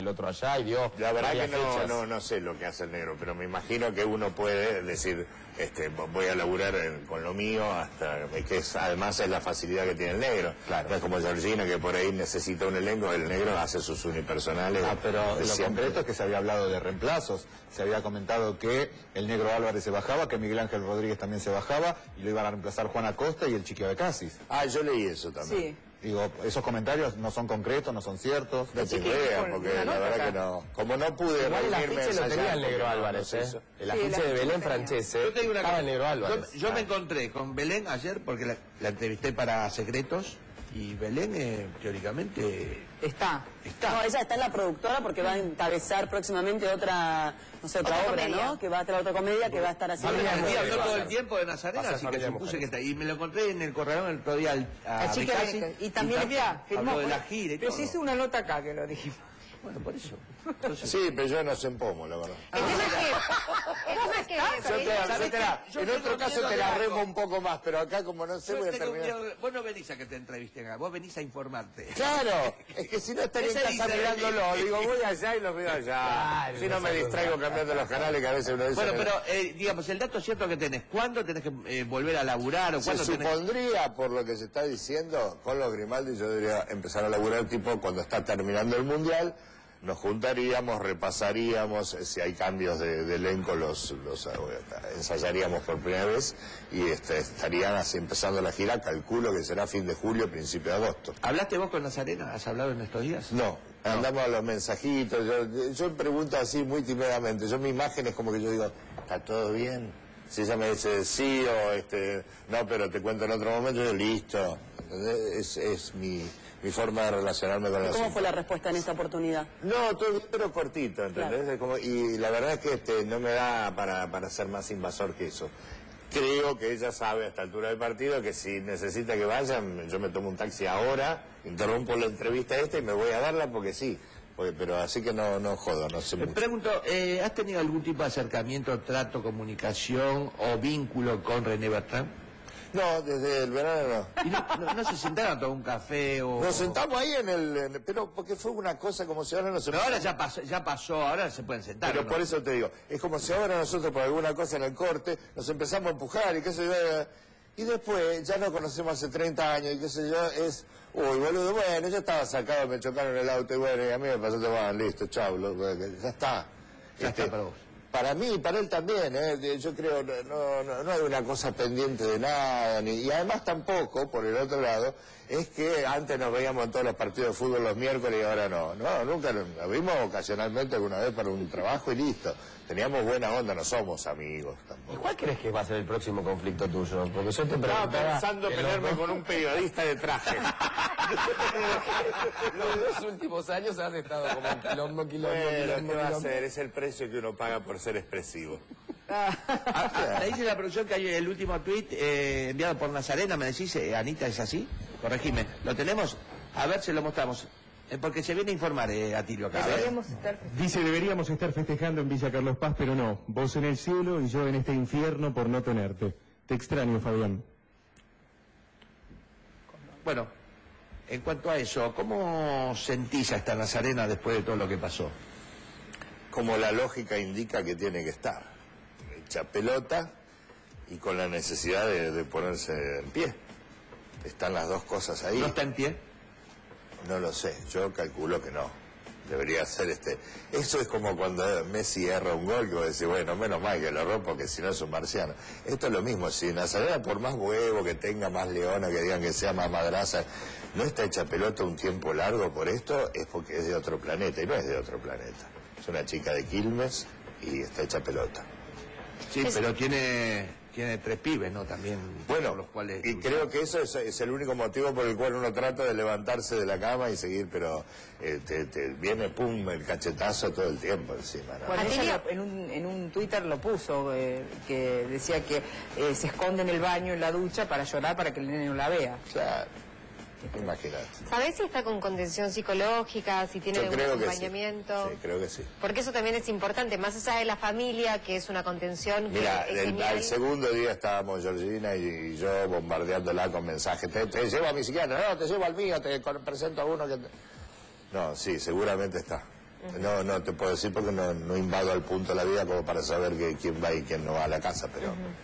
el otro allá y dio La verdad que no, no, no sé lo que hace el negro, pero me imagino que uno puede decir, este, voy a laburar en- con lo mío hasta que es, además es la facilidad que tiene el negro. Claro. No es como Georgina que por ahí necesita un elenco, el negro hace sus unipersonales. Ah, pero lo siempre. concreto es que se había hablado de reemplazos. Se había comentado que el negro Álvarez se bajaba, que Miguel Ángel Rodríguez también se bajaba y lo iban a reemplazar Juan Acosta y el Chiquio de Casis. Ah, yo leí eso también. Sí. Digo, esos comentarios no son concretos, no son ciertos. No tengo idea, porque la verdad que no. Como no pude Igual el afiche lo tenía el porque negro Álvarez, ¿eh? El Sí, afiche el de Belén. Francese. Yo te digo una Estaba cosa. el negro Álvarez. Yo, yo me encontré con Belén ayer porque la, la entrevisté para Secretos y Belén, eh, teóricamente, Está. Está. No, ella está en la productora porque va a encabezar próximamente otra, no sé, otra, Otra obra, comedia. ¿no? Que va a tener otra comedia que va a estar haciendo. Me habló mujeres. todo el tiempo de Nazarena, así que supuse que mujeres. está. Y me lo encontré en el corralón el otro día al, a de- y también está, firmó de con- la gira y Pero todo. se hizo una nota acá que lo dijimos. Bueno, por eso. Entonces, Sí, pero yo no sé en pomo, la verdad. El tema es que... El tema es que... Yo te, yo ¿sabés te la- qué? Yo en otro caso te la remo un poco más, pero acá como no sé yo voy a terminar. miedo- vos no venís a que te entrevisten acá, vos venís a informarte. Claro, es que si no estaría en casa mirándolo, digo voy allá y lo veo allá. Claro, si no me distraigo cosa. Cambiando los canales que a veces uno dice. Bueno, pero eh, digamos, el dato cierto que tenés, ¿cuándo tenés que eh, volver a laburar o Se cuándo tenés... supondría, por lo que se está diciendo, con los Grimaldi yo debería empezar a laburar tipo cuando está terminando el Mundial, nos juntaríamos, repasaríamos, eh, si hay cambios de, de elenco, los, los eh, ensayaríamos por primera vez y este, estarían así empezando la gira, calculo que será fin de julio, principio de agosto. ¿Hablaste vos con Nazarena? ¿Has hablado en estos días? No, andamos a los mensajitos, yo, yo pregunto así muy tímidamente, yo mi imagen es como que yo digo, ¿está todo bien? Si ella me dice sí o este, no, pero te cuento en otro momento, yo listo. Es, es mi, mi forma de relacionarme con ¿Y los ¿Cómo fue la respuesta en esta oportunidad? No, todo pero cortito, ¿entendés? Claro. Como- y la verdad es que este, no me da para, para ser más invasor que eso. Creo que ella sabe a esta altura del partido que si necesita que vayan, yo me tomo un taxi ahora, interrumpo la entrevista esta y me voy a darla porque sí. Porque- pero así que no, no jodo, no sé Me mucho. pregunto, eh, ¿has tenido algún tipo de acercamiento, trato, comunicación o vínculo con René Bertrand? No, desde el verano no. ¿Y no, no- no se sentaron a tomar un café o...? Nos sentamos ahí en el... en- pero porque fue una cosa como si ahora no se... Pero ahora ya pasó, ya pasó, ahora se pueden sentar. Pero por eso te digo, es como si ahora nosotros por alguna cosa en el corte nos empezamos a empujar y qué sé yo. Y después ya nos conocemos hace 30 años y qué sé yo, es, uy, boludo, bueno, yo estaba sacado, me chocaron el auto y bueno, y a mí me pasó, bueno, listo, chau, loco, ya está. Ya Este, está para vos. Para mí y para él también, ¿eh? Yo creo, no, no, no hay una cosa pendiente de nada, ni, y además tampoco, por el otro lado, es que antes nos veíamos en todos los partidos de fútbol los miércoles y ahora no. No, nunca nos, vimos ocasionalmente alguna vez para un trabajo y listo. Teníamos buena onda, no somos amigos ¿Y tampoco. cuál crees que va a ser el próximo conflicto tuyo? Porque yo te Estaba pensando los pelearme con un periodista de traje. Los dos últimos años has estado como un quilombo, quilombo, Bueno, quilombo, ¿qué va a hacer? Es el precio que uno paga por ser expresivo. Ah, Me dice la producción que hay el último tuit eh, enviado por Nazarena, me decís, eh, Anita, ¿es así? Corregime. ¿Lo tenemos? A ver, se lo mostramos. Eh, porque se viene a informar, eh, acá. A ver. Deberíamos estar... Dice, deberíamos estar festejando en Villa Carlos Paz, pero no. Vos en el cielo y yo en este infierno por no tenerte. Te extraño, Fabián. Bueno, en cuanto a eso, ¿cómo sentís a esta Nazarena después de todo lo que pasó? Como la lógica indica que tiene que estar. Hecha pelota y con la necesidad de, de ponerse en pie. Están las dos cosas ahí. ¿No está en pie? No lo sé, yo calculo que no. Debería ser este. Eso es como cuando Messi erra un gol que vos decís, bueno, menos mal que lo erró porque si no es un marciano. Esto es lo mismo, si Nazarena por más huevo que tenga, más leona, que digan que sea más madraza, no está hecha pelota un tiempo largo por esto, es porque es de otro planeta y no es de otro planeta. Es una chica de Quilmes y está hecha pelota. Sí, pero tiene, tiene tres pibes, ¿no? También. Bueno, los cuales. y creo que eso es, es el único motivo por el cual uno trata de levantarse de la cama y seguir, pero eh, te, te viene pum el cachetazo todo el tiempo encima. ¿no? Bueno, Atilio- ella lo- en, un, en un Twitter lo puso, eh, que decía que eh, se esconde en el baño, en la ducha, para llorar para que el nene no la vea. Claro, imagínate. ¿Sabés si está con contención psicológica, si tiene Yo algún creo que sí. acompañamiento? Sí, creo que sí. Porque eso también es importante, más allá de la familia, que es una contención Mira, al segundo día estábamos Georgina y, yo bombardeándola con mensajes. Te, te llevo a mi psiquiatra, no, te llevo al mío, te presento a uno que... te-". No, sí, seguramente está. No, no te puedo decir porque no, no invado al punto de la vida como para saber que quién va y quién no va a la casa, pero